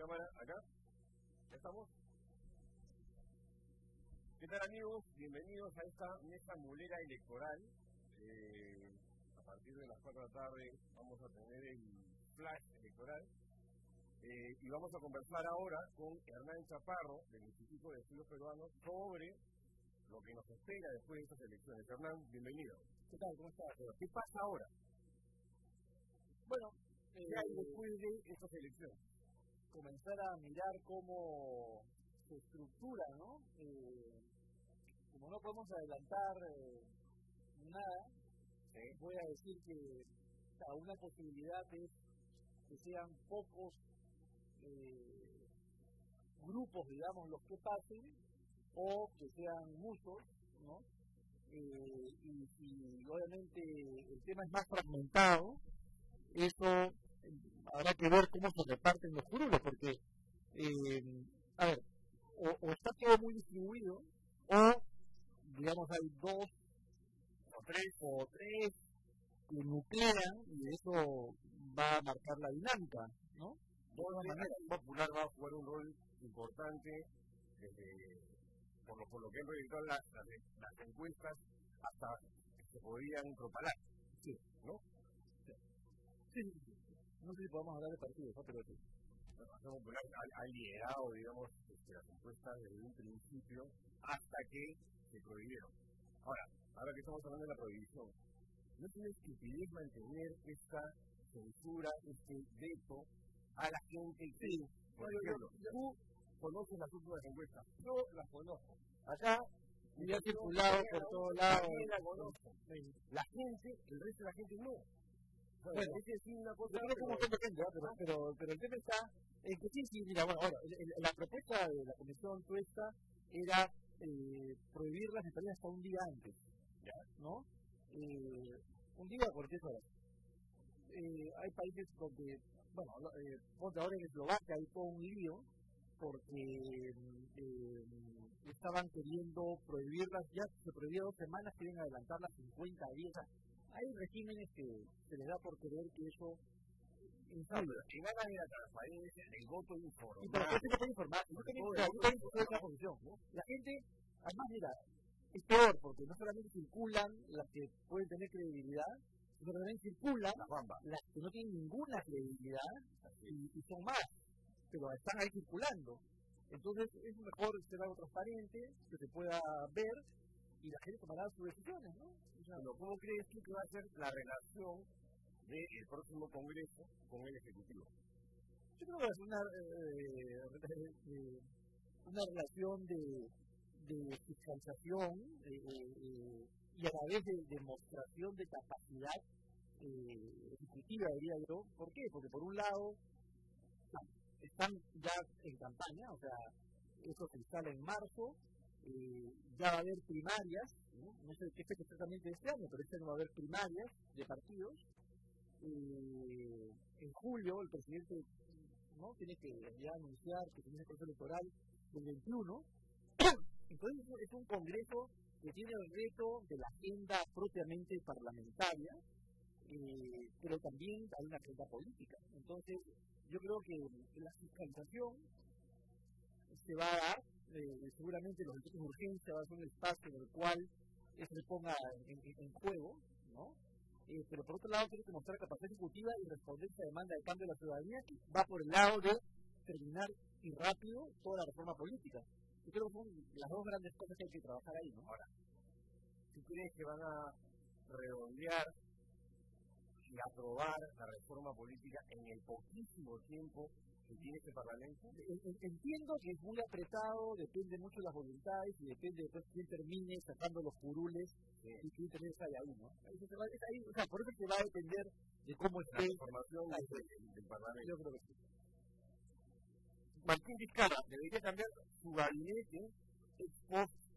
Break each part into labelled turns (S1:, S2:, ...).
S1: cámara, acá. ¿Ya estamos? ¿Qué tal amigos? Bienvenidos a esta mesa mulera electoral. Eh, a partir de las 4 de la tarde vamos a tener el flash electoral. Eh, y vamos a conversar ahora con Hernán Chaparro, del Instituto de Estudios Peruanos, sobre lo que nos espera después de estas elecciones. Hernán, bienvenido.
S2: ¿Qué tal? ¿Cómo estás?
S1: ¿Qué pasa ahora?
S2: Bueno,
S1: ¿qué hay
S2: eh,
S1: después de estas elecciones?
S2: Comenzar a mirar cómo se estructura, ¿no? Eh, como no podemos adelantar eh, nada, voy a decir que sea, una posibilidad es que sean pocos eh, grupos, digamos, los que pasen, o que sean muchos, ¿no? Eh, y si obviamente el tema es más fragmentado, eso habrá que ver cómo se reparten los curules, porque, eh, a ver, o, o, está todo muy distribuido, o, digamos, hay dos o tres o tres que nuclean y eso va a marcar la dinámica, ¿no?
S1: De todas maneras, Popular va a jugar un rol importante desde, por, lo, por lo que han proyectado las, las, las encuestas hasta que se podían propalar.
S2: Sí.
S1: ¿No?
S2: Sí, sí, sí. No sé si podemos hablar de partidos, ¿no? pero sí.
S1: Acción Popular ha, liderado, digamos, este, las encuestas desde un principio hasta que se prohibieron. Ahora, ahora que estamos hablando de la prohibición, ¿no es una estupidez mantener esta censura, este veto a la gente que, por ejemplo, tú conoces las últimas encuestas, yo las conozco. Acá
S2: y ha circulado por todos lados.
S1: La gente, el resto de la gente no.
S2: Bueno,
S1: es decir una cosa,
S2: yo creo que como depende, pero, pero, pero el tema está en que sí, sí, mira, bueno, ahora, la propuesta de la Comisión Tuesta era eh, prohibirlas en hasta un día antes,
S1: ¿ya?
S2: ¿no? Eh, un día por 10 horas. Eh, hay países donde, bueno, eh, ahora en Eslovaquia hay todo un lío porque eh, estaban queriendo prohibirlas, ya se prohibió dos semanas, quieren adelantarlas 50 días. Hay regímenes que se les da por creer que eso
S1: ganas de la transparencia, el voto informal.
S2: Y para qué se puede informar. Posición, ¿no? La gente, además, mira, es peor porque no solamente circulan las que pueden tener credibilidad, sino que también circulan las que no tienen ninguna credibilidad y, y son más, pero están ahí circulando. Entonces es mejor ser algo transparente, que se pueda ver y la gente tomará sus decisiones, ¿no?
S1: O sea, ¿Cómo crees tú que va a ser la relación del próximo Congreso con el Ejecutivo?
S2: Yo creo que es una, eh, eh, una relación de, de fiscalización eh, y a la vez de demostración de capacidad ejecutiva, diría yo. ¿Por qué? Porque por un lado están ya en campaña, o sea, eso se instala en marzo, eh, ya va a haber primarias, ¿no? no sé qué fecha exactamente este año, pero este año va a haber primarias de partidos. Eh, en julio el presidente no tiene que ya anunciar que tiene el proceso electoral del 21. Entonces es un congreso que tiene el reto de la agenda propiamente parlamentaria, eh, pero también hay una agenda política. Entonces yo creo que la fiscalización se va a dar, eh, seguramente los decretos de urgencia va a ser un espacio en el cual eso se ponga en, juego, ¿no? Eh, pero por otro lado tiene que mostrar capacidad ejecutiva y responder a demanda de cambio de la ciudadanía que va por el lado de terminar y rápido toda la reforma política. Yo creo que son las dos grandes cosas que hay que trabajar ahí, ¿no?
S1: Ahora, ¿tú crees que van a redondear y aprobar la reforma política en el poquísimo tiempo que tiene este Parlamento?
S2: Entiendo que es muy apretado, depende mucho de las voluntades y depende después quién termine sacando los curules sí. y quién termine está ahí, ¿no? Eso se va, es ahí, o sea, por eso se va a depender de cómo esté
S1: la formación del, del, Parlamento.
S2: Yo creo que sí.
S1: Martín Vizcarra debería cambiar su gabinete ex post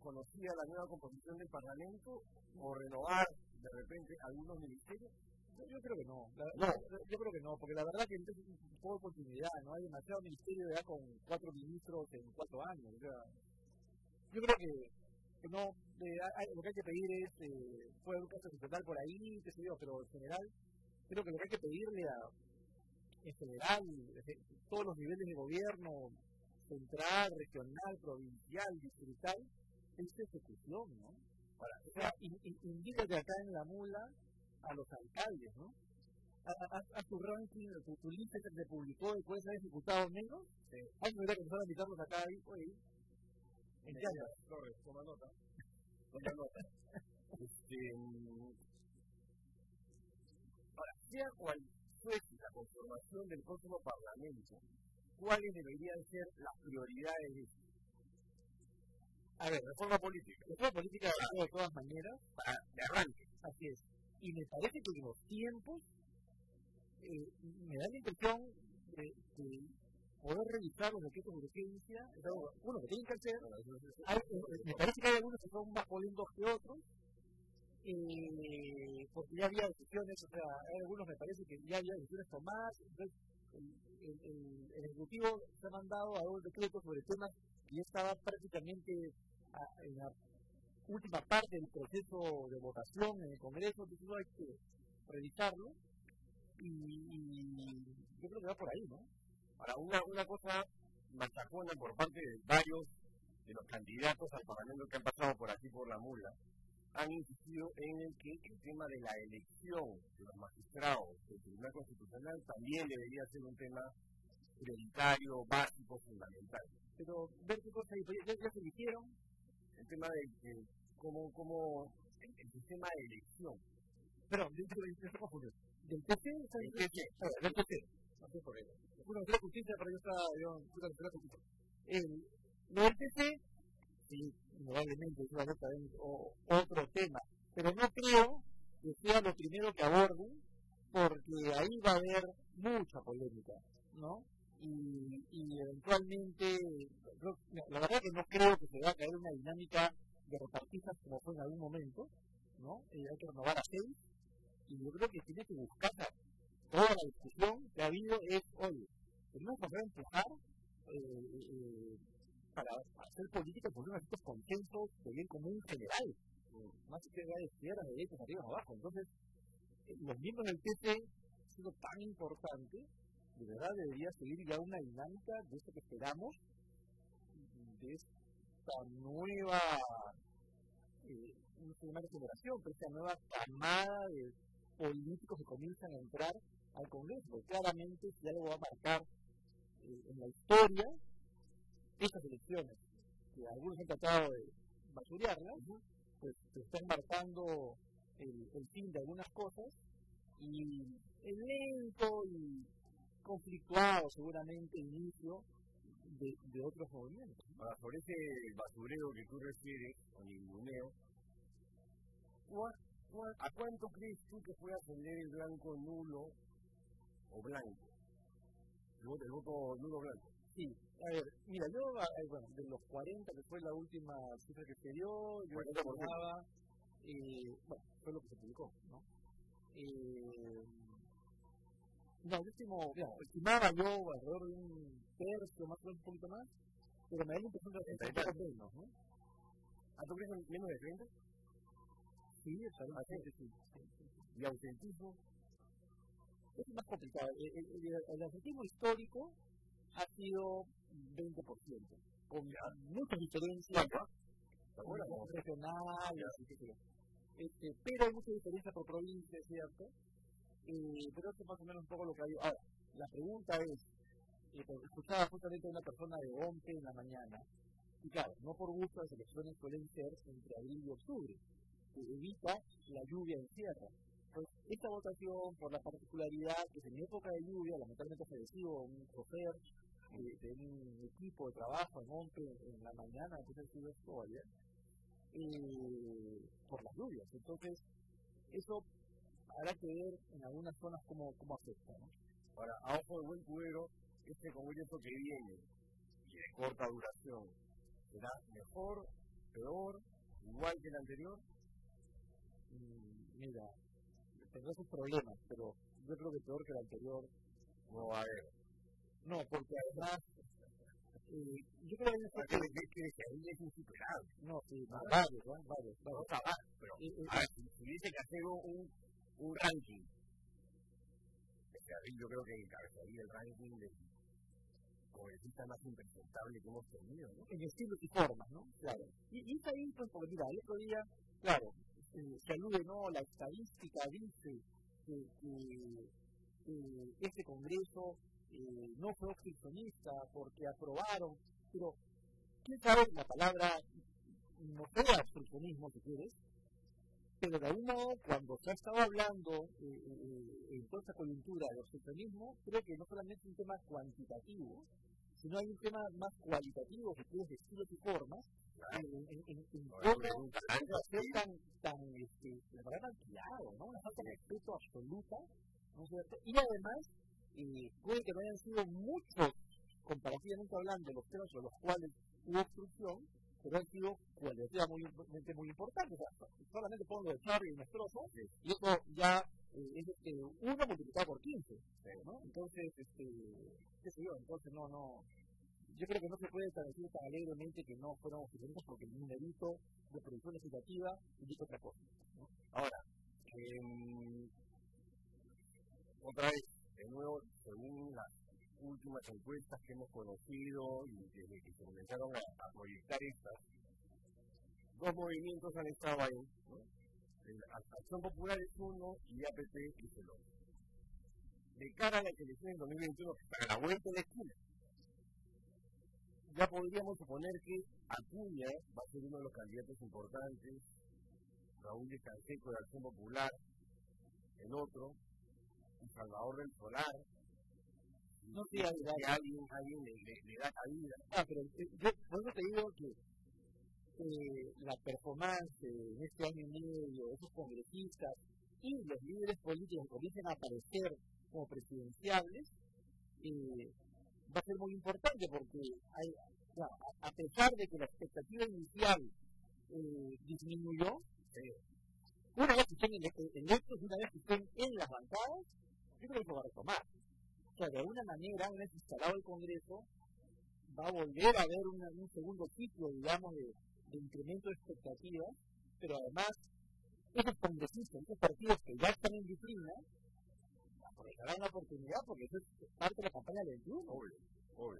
S1: conocida la nueva composición del Parlamento o renovar de repente algunos ministerios?
S2: Yo, creo que no. La, no. Yo creo que no, porque la verdad que es un poco de continuidad, ¿no? Hay demasiado ministerio ya con cuatro ministros en cuatro años. O sea, yo creo que, que no, eh, hay, lo que hay que pedir es, eh, puede haber un caso secretal por ahí, qué sé yo, pero en general, creo que lo que hay que pedirle a, en general, todos los niveles de gobierno, central, regional, provincial, distrital, es ejecución, ¿no? o sea, indica que acá en la mula a los alcaldes, ¿no? A, tu ranking, tu, tu lista que se publicó y puedes haber ejecutado menos, sí. hay que empezar a invitarlos acá ahí, oye,
S1: en Chaya. Torres, toma nota. Toma nota. este, ahora, sea cual fuese la conformación del próximo Parlamento, ¿cuáles deberían ser las prioridades de esto?
S2: A ver, reforma política. Reforma política de todas maneras.
S1: Para de arranque.
S2: Así es. Y me parece que los tiempos eh, me da la impresión de, de, poder revisar los decretos de urgencia. Uno que tienen que hacer. Eh, me parece que hay algunos que son más polémicos que otros. Eh, porque ya había decisiones, o sea, hay algunos me parece que ya había decisiones tomadas, entonces el, el, el, Ejecutivo se ha mandado a dos decretos sobre temas que ya estaba prácticamente en la última parte del proceso de votación en el Congreso, entonces hay que revisarlo y, yo creo que va por ahí, ¿no?
S1: Ahora, una, una cosa machacona por parte de varios de los candidatos al Parlamento que han pasado por aquí por la mula, han insistido en el que el tema de la elección de los magistrados del Tribunal Constitucional también debería ser un tema prioritario, básico, fundamental.
S2: Pero, ver qué cosa, ya, ya se eligieron,
S1: el tema de, de cómo, cómo el, el, sistema de elección.
S2: Perdón, yo quiero decir ¿Del PC?
S1: Del PC.
S2: Del PC. No sé por la justicia, pero yo estaba, yo, yo. El, lo del PC, sí, probablemente es una también otro tema, pero no creo que sea lo primero que aborden, porque ahí va a haber mucha polémica, ¿no? Y, y eventualmente la verdad que no creo que se va a caer una dinámica de repartistas como fue en algún momento, ¿no? Eh, hay que renovar a seis, y yo creo que tiene que buscar toda la discusión que ha habido es, oye, tenemos que empujar eh, eh, para hacer política por unos estos consensos de bien común general, más que de izquierda, derecha, arriba, abajo. Entonces, eh, los miembros del TC, siendo tan importante, de verdad debería seguir ya una dinámica de esto que esperamos de esta nueva, eh, no sé generación, pero esta nueva camada de políticos que comienzan a entrar al Congreso. Claramente si algo va a marcar eh, en la historia, estas elecciones, que algunos han tratado de basurearlas, pues se están marcando el, el fin de algunas cosas y el lento y conflictuado seguramente inicio de, de otros movimientos.
S1: Ahora, sobre ese basureo que tú refieres, o ninguneo, ¿a cuánto crees tú que puede ascender el blanco nulo o blanco? El voto, el voto nulo blanco.
S2: Sí, a ver, mira, yo, bueno, de los 40, que fue la última cifra que se dio, yo estimaba, eh, bueno, fue lo que se publicó, ¿no? Eh, no, yo estimo, mira, estimaba yo alrededor de un tercio, más o menos un poquito más, pero me da la impresión de que menos, ¿no?
S1: ¿A tu crees menos de 30?
S2: Sí, está bien.
S1: Sí, sí. ¿Y ausentismo?
S2: Es más complicado. El, el, el, histórico ha sido 20%, con muchas diferencias regionales, este, pero hay mucha diferencia por provincia, ¿cierto? Eh, pero eso es más o menos un poco lo que hay. Ahora, la pregunta es, eh, escuchaba justamente a una persona de OMPE en la mañana, y claro, no por gusto las elecciones suelen ser entre abril y octubre, que evita la lluvia en sierra. Entonces, esta votación, por la particularidad que en época de lluvia, lamentablemente falleció un chofer de un equipo de trabajo en OMPE en la mañana, entonces sido esto ayer, por las lluvias. Entonces, eso habrá que ver en algunas zonas cómo, cómo afecta. ¿no?
S1: Ahora, a ojo de buen cubero, este congreso que viene y de corta duración, ¿será mejor, peor, igual que el anterior?
S2: Mm, mira, tendrá sus problemas, pero yo creo que peor que el anterior
S1: no va a haber.
S2: No, porque además, eh, yo creo que,
S1: que, que, que, es insuperable.
S2: No, sí, no, varios, varios,
S1: varios. No, pero, eh, eh, si tuviese que hacer un, un ranking yo creo que encabezaría el ranking de congresista más impresentable que hemos tenido, ¿no?
S2: En estilo y forma, ¿no? Claro. Y, y está ahí, pues, porque mira, el otro día, claro, eh, se alude, ¿no? La estadística dice que, este Congreso eh, no fue obstruccionista porque aprobaron, pero quién sabe la palabra no sea obstruccionismo si quieres, pero modo cuando se ha estado hablando eh, eh, en toda esta coyuntura del obstruccionismo, creo que no solamente es un tema cuantitativo, sino hay un tema más cualitativo que quieres de estilos y formas, en, cómo tan, tan este, la ¿no? Una falta de respeto absoluta, ¿no es cierto? Y además, eh, puede que no hayan sido muchos, comparativamente hablando, los temas sobre los cuales hubo obstrucción, pero han sido cualitativamente muy importantes. O sea, solamente pongo de Charlie y Nestroso, y eso ya eh, es este, uno multiplicado por 15, ¿no? Entonces, este, qué sé yo, entonces no, no, yo creo que no se puede establecer tan alegremente que no fueron oficialistas porque el numerito de producción legislativa indica otra cosa. ¿no?
S1: Ahora, eh, otra vez, de nuevo, según las últimas encuestas que hemos conocido y desde que comenzaron a, proyectar estas, dos movimientos han estado ahí. Acción Popular es uno y APP es el otro. De cara a la elección en 2021, para la vuelta de esquina, ya podríamos suponer que Acuña va a ser uno de los candidatos importantes, Raúl de Canseco de Acción Popular, el otro, y Salvador del Solar.
S2: No sé, si
S1: alguien, alguien le, da cabida.
S2: Ah, pero eh, yo por eso te digo que eh, la performance en este año y medio, esos congresistas y los líderes políticos comienzan a aparecer como presidenciales, eh, va a ser muy importante porque hay, a pesar de que la expectativa inicial eh, disminuyó, una vez que estén en, estos, una vez que estén en las bancadas, yo creo que eso va a retomar. O sea, de alguna manera, una vez instalado el Congreso, va a volver a haber un segundo ciclo, digamos, de, de incremento de expectativas, pero además, esos congresistas, esos partidos que ya están en vitrina, aprovecharán la oportunidad porque eso es parte de la campaña del 21.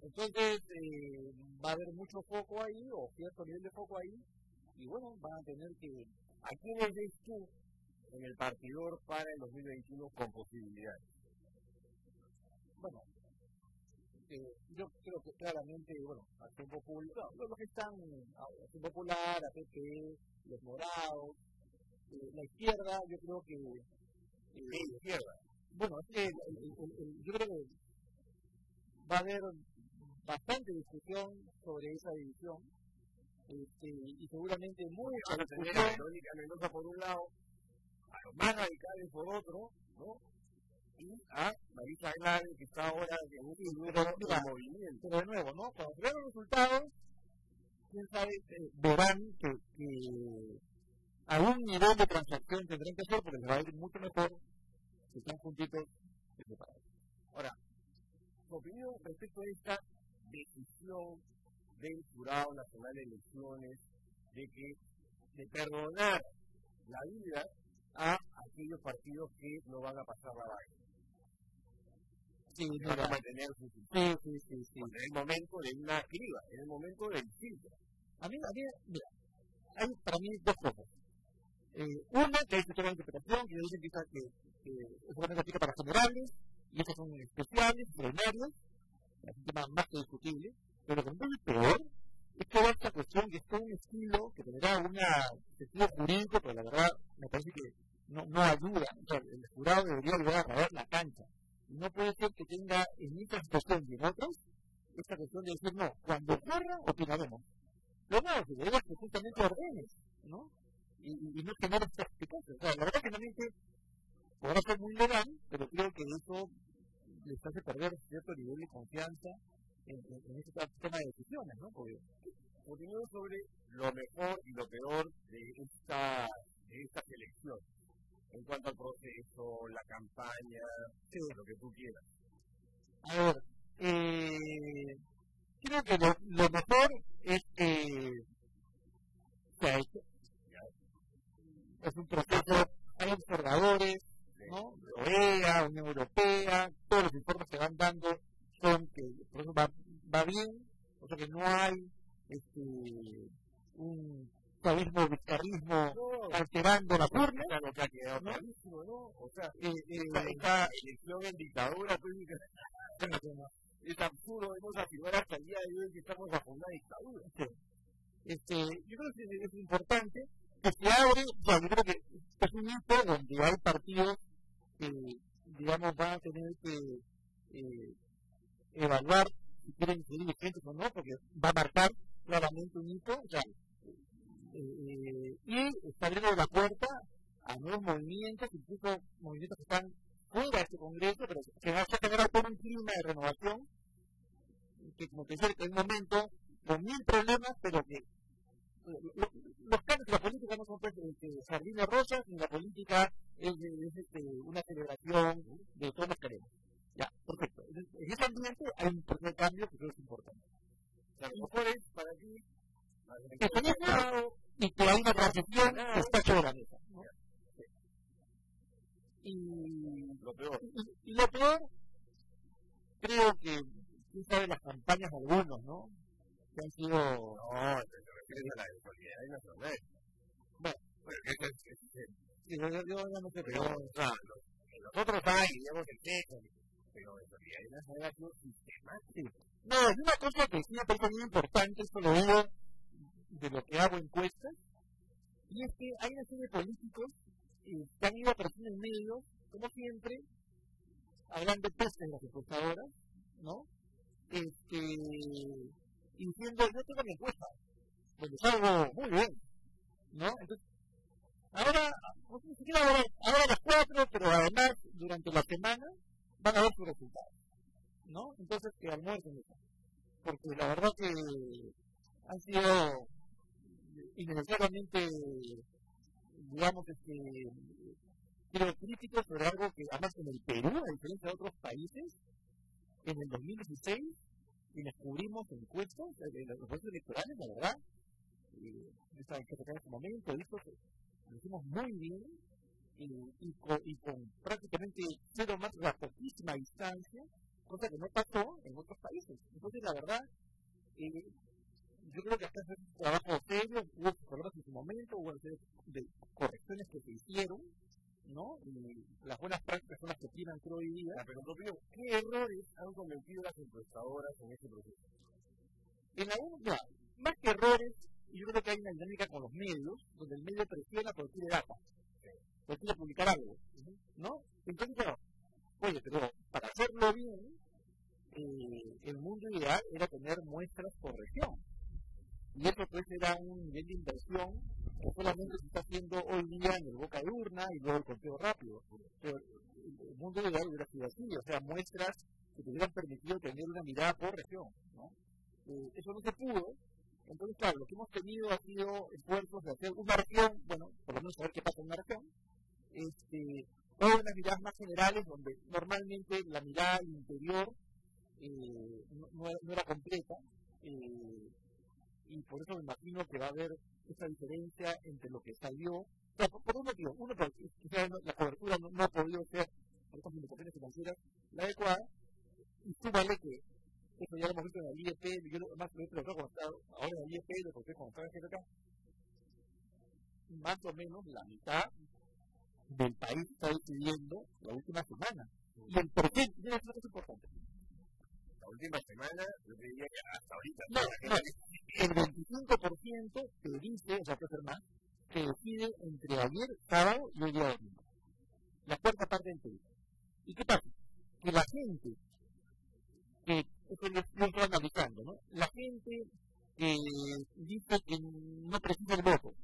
S2: Entonces, eh, va a haber mucho foco ahí, o cierto nivel de foco ahí, y bueno, van a tener que...
S1: ¿A quiénes ves tú en el partidor para el 2021 con posibilidades?
S2: Bueno, eh, yo creo que claramente, bueno, Acción Popular, los que están, Acción Popular, APP, los morados, eh, la izquierda, yo creo que...
S1: la izquierda?
S2: Bueno, es que yo creo que va a haber bastante discusión sobre esa división este, y seguramente
S1: discusión. A Verónica Mendoza por un lado, a los más radicales por otro, ¿no? Y a Marisa Aguilar, que está ahora en un
S2: movimiento. Pero de nuevo, ¿no? Cuando se vean los resultados, quién sabe, eh, verán que, que a un nivel de transacción tendrán que hacer porque les va a ir mucho mejor si están juntitos y separados.
S1: Ahora, su opinión respecto a esta decisión del Jurado Nacional de Elecciones de que de perdonar la vida a aquellos partidos que no van a pasar la vaina.
S2: Sí,
S1: van a mantener su
S2: sí, sí, sí, sí.
S1: En el momento de una criba, en el momento del filtro.
S2: A mí, a mí, mira, hay para mí dos cosas. Eh, una, que hay toda la interpretación, que dicen que, que, solamente aplica para generales, y estos son especiales, extraordinarios, es un tema más que discutible, pero lo que me peor es toda esta cuestión que es todo un estilo que tendrá un sentido jurídico, pero la verdad me parece que no, no ayuda. O sea, el jurado debería ayudar a ver la cancha. No puede ser que tenga en esta situación y en otros esta cuestión de decir, no, cuando ocurra, opinaremos. Lo se debe que justamente ordenes, ¿no? Y, y, no tener esta explicación. O sea, la verdad que también podrá ser muy legal, pero creo que eso les hace perder cierto nivel de confianza en, en, este tema de decisiones, ¿no? Porque
S1: opinión sobre lo mejor y lo peor de esta, de esta selección en cuanto al proceso, la campaña, lo que tú quieras.
S2: A ver, eh, creo que lo, lo, mejor es hecho. Es un proceso, hay observadores, ¿no? OEA, Unión Europea, informes que van dando son que por va, va bien, o sea que no hay este, un chavismo vizcarrismo alterando la urna.
S1: Claro, que ha quedado ¿no? ¿no? O sea, eh, eh, esta, elección en dictadura pues, es absurdo, hemos afirmado hasta el día de hoy que estamos bajo una dictadura.
S2: Este, yo creo que es importante que se abre, o sea, yo creo que es un hito donde hay partidos que, digamos, van a tener que eh, evaluar si quieren seguir vigentes o no, porque va a marcar claramente un hito, o sea, eh, y está abriendo la puerta a nuevos movimientos, incluso movimientos que están fuera de este Congreso, pero que va a generar todo un clima de renovación, que como te decía, en un momento con mil problemas, pero que los cambios de la política no son pues, este, sardinas rosas, ni la política es, este, una celebración de todos los queremos. Ya, perfecto. En ese ambiente hay un primer cambio que creo que es importante.
S1: Mejor es para ti
S2: y que hay una transición que está sobre la mesa. ¿no? Y,
S1: lo peor.
S2: Y, y, lo peor, creo que, quién sabe las campañas de algunos, ¿no? Que han sido...
S1: No, refieres a la de solidaridad nacional. Bueno, bueno eso es, es, es, yo, no sé, pero, o sea, los, los otros hay, digamos, el texto, pero en solidaridad nacional ha sido sistemático.
S2: No, es una cosa que sí me parece muy importante, esto lo digo de lo que hago encuestas, y es que hay una serie de políticos que han ido apareciendo en medios, como siempre, hablando pestes de las encuestadoras, ¿no? Este, y diciendo, yo tengo mi encuesta, donde salgo muy bien, ¿no? Entonces, ahora, ni siquiera ahora, a las cuatro, pero además durante la semana van a ver sus resultados, ¿no? Entonces, que almuercen. Porque la verdad que han sido innecesariamente, digamos, este, creo críticos sobre algo que además en el Perú, a diferencia de otros países, en el 2016 y descubrimos encuestas, en los procesos electorales, la verdad, eh, esta que en este momento, lo hicimos muy bien y, y, con, y, con, prácticamente cero más, a poquísima distancia, cosa que no pasó en otros países. Entonces, la verdad, eh, yo creo que hasta es un trabajo serio, hubo problemas en su momento, hubo de correcciones que se hicieron, ¿no? Y las buenas prácticas son las que tiran, creo, hoy día.
S1: pero, propio, ¿qué errores han cometido las encuestadoras en este proceso?
S2: En la ya, más que errores, yo creo que hay una dinámica con los medios, donde el medio presiona porque quiere data, porque quiere publicar algo, ¿no? Entonces, bueno, oye, pero para hacerlo bien, eh, el mundo ideal era tener muestras por región. Y eso pues era un nivel de inversión que solamente se está haciendo hoy día en el boca de urna y luego el conteo rápido. Pero el mundo ideal hubiera sido así, o sea, muestras que te hubieran permitido tener una mirada por región. ¿no? Eh, eso no se pudo, entonces, claro, lo que hemos tenido ha sido esfuerzos de hacer una región, bueno, por lo menos saber qué pasa en una región, este, o unas miradas más generales, donde normalmente la mirada interior eh, no, no, era completa, eh, y por eso me imagino que va a haber esa diferencia entre lo que salió, o sea, por, un motivo, uno, porque la cobertura no, ha podido ser, por estas limitaciones financieras, la adecuada, y súmale que eso ya lo hemos visto en el IEP, yo más lo he preguntado cuando estaba, ahora en el IEP, lo conté cuando estaba en acá, más o menos la mitad del país está decidiendo la última semana. Y el por qué, es una cosa importante.
S1: La última semana, yo diría que hasta ahorita.
S2: No, no, el 25% te dice, o sea, puede ser más, que decide entre ayer, sábado y hoy día domingo. La cuarta parte del país. ¿Y qué pasa? Que la gente que eso lo, estoy analizando, ¿no? La gente que dice que no precisa el voto,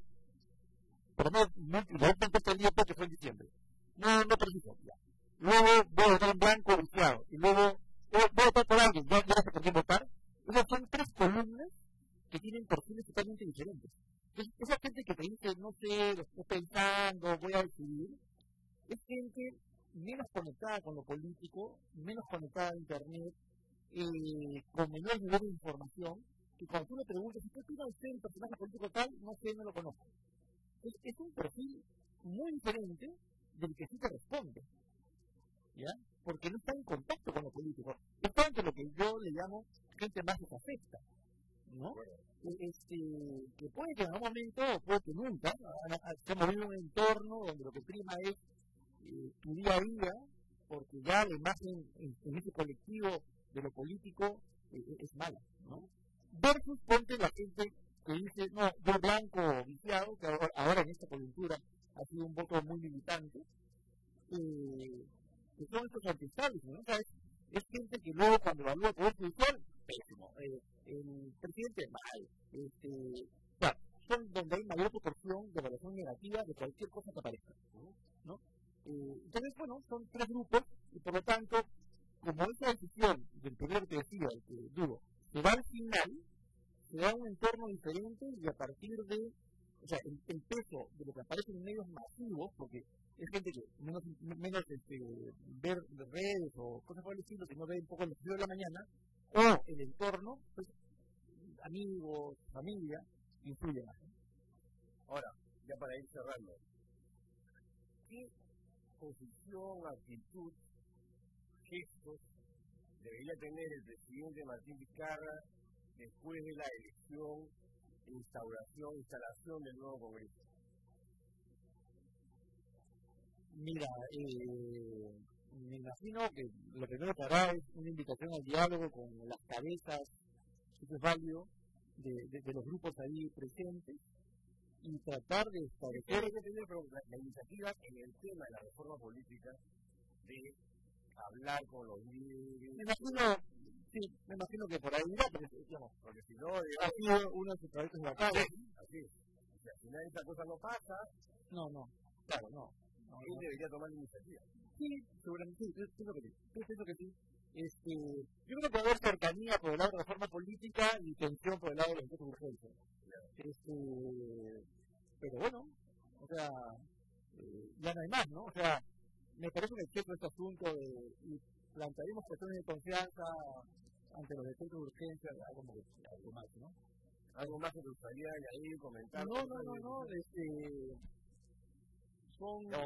S2: pero no, no, la última encuesta del que fue en diciembre, no, no precisa, ya. Luego voy a votar en blanco viciado, y luego voy a votar por alguien, ya, ya sé por votar. Esas son tres columnas que tienen perfiles totalmente diferentes. Entonces, esa gente que te dice, no sé, lo estoy pensando, voy a decidir, es gente menos conectada con lo político, menos conectada a Internet, eh, con menor nivel de información, y cuando tú le preguntas, ¿qué opina usted del personaje político tal? No sé, no lo conozco. Es, es un perfil muy diferente del que sí te responde. ¿Ya? Porque no está en contacto con los políticos. Está entre lo que yo le llamo gente más desafecta, ¿no? Este, que puede que en algún momento, o puede que nunca, ha en un entorno donde lo que prima es eh, tu día a día, porque ya la imagen en, ese colectivo de lo político eh, es mala, ¿no? Versus ponte la gente que dice, no, yo blanco viciado, que ahora, en esta coyuntura ha sido un voto muy militante, eh, que son estos artistas, ¿no? Sea, es, gente que luego cuando evalúa el poder judicial, pésimo. Eh, el presidente, mal. Este, o sea, son donde hay mayor proporción de evaluación negativa de cualquier cosa que aparezca, ¿no? Eh, entonces, bueno, son tres grupos y por lo tanto, como esa decisión del primer que decía, el que digo, se va al final, se da un entorno diferente y a partir de, o sea, el, peso de lo que aparece en medios masivos, porque es gente que menos, menos este, ver redes o cosas por el estilo, que no ve un poco el frío de la mañana, o el entorno, pues, amigos, familia, influye más.
S1: Ahora, ya para ir cerrando, ¿qué posición, actitud, gestos debería tener el presidente Martín Vizcarra después de la elección, instauración, instalación del nuevo Congreso?
S2: Mira, eh, me imagino que lo primero que hará es una invitación al diálogo con las cabezas, eso es válido, de, de, los grupos ahí presentes y tratar de establecer
S1: la, la, iniciativa en el tema de la reforma política de hablar con los líderes.
S2: Me imagino, sí, me imagino que por ahí irá, pero digamos, porque si no, ha sido uno de sus proyectos de la calle.
S1: Así es. Si al final esa cosa no pasa,
S2: no, no, claro, no.
S1: no él debería tomar la iniciativa.
S2: Sí, seguramente sí, yo pienso que sí. Yo pienso que sí. Este, yo creo que puede haber cercanía por el lado de la reforma política y tensión por el lado de la de urgencia. Plantearemos cuestiones de confianza ante los decretos de urgencia, algo, algo más, ¿no?
S1: Algo más que te gustaría añadir, comentar.
S2: No, no, no, no, este, son, no,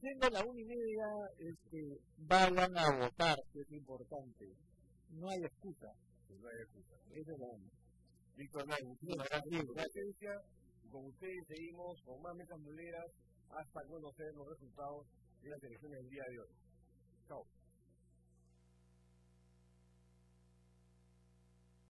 S2: siendo la una y media, este, vayan a votar, que es importante. No hay excusa.
S1: No hay excusa.
S2: Eso es la
S1: Víctor muchísimas gracias por la presencia. Con ustedes seguimos con más mesas muleras hasta conocer los resultados de las elecciones del día de hoy. help